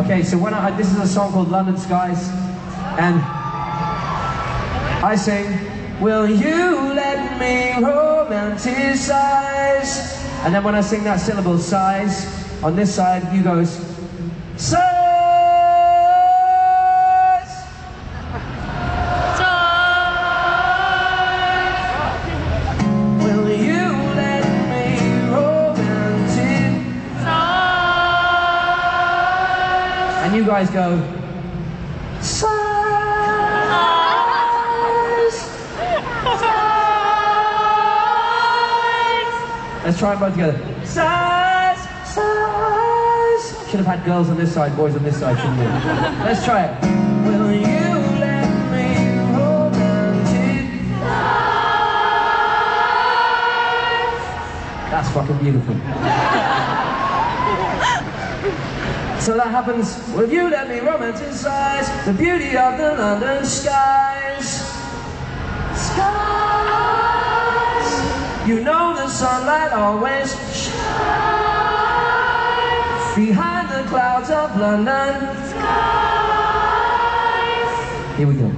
Okay, so when I, this is a song called London Skies, and I sing, Will you let me romanticize? And then when I sing that syllable, size, on this side, you goes, size. And you guys go, size. Let's try them both together. Size, size. Should have had girls on this side, boys on this side, shouldn't we? Let's try it. Will you let me romanticize? That's fucking beautiful. So that happens with you, let me romanticize the beauty of the London skies. Skies! You know the sunlight always shines behind the clouds of London. Skies! Here we go.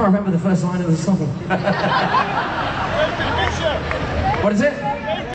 can't remember the first line of the song. what is it?